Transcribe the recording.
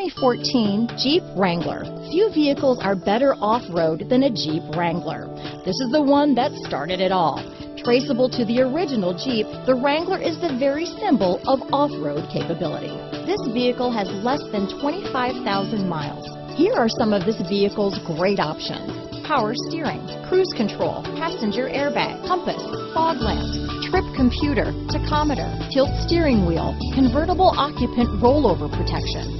2014 Jeep Wrangler. Few vehicles are better off-road than a Jeep Wrangler. This is the one that started it all. Traceable to the original Jeep, the Wrangler is the very symbol of off-road capability. This vehicle has less than 25,000 miles. Here are some of this vehicle's great options. Power steering, cruise control, passenger airbag, compass, fog lamps, trip computer, tachometer, tilt steering wheel, convertible occupant rollover protection.